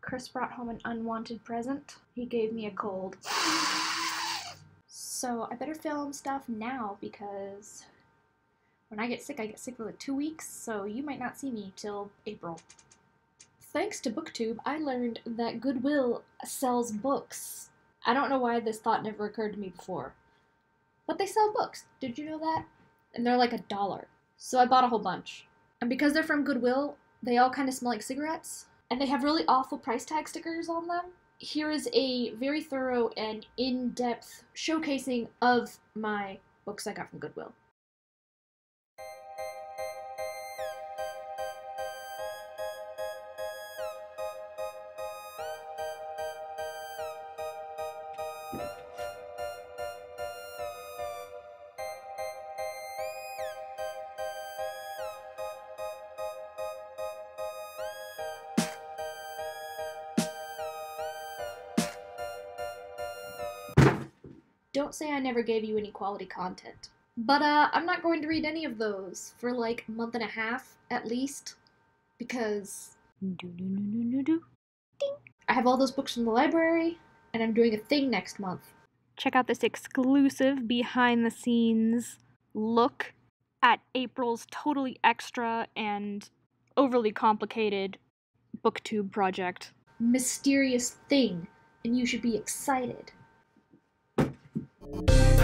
Chris brought home an unwanted present. He gave me a cold. So I better film stuff now because when I get sick, I get sick for like two weeks, so you might not see me till April. Thanks to BookTube, I learned that Goodwill sells books. I don't know why this thought never occurred to me before. But they sell books. Did you know that? And they're like a dollar. So I bought a whole bunch. And because they're from Goodwill, they all kind of smell like cigarettes. And they have really awful price tag stickers on them. Here is a very thorough and in depth showcasing of my books I got from Goodwill. Don't say I never gave you any quality content. But uh, I'm not going to read any of those for like a month and a half at least, because I have all those books from the library, and I'm doing a thing next month. Check out this exclusive behind the scenes look at April's totally extra and overly complicated booktube project. Mysterious thing, and you should be excited. Thank you.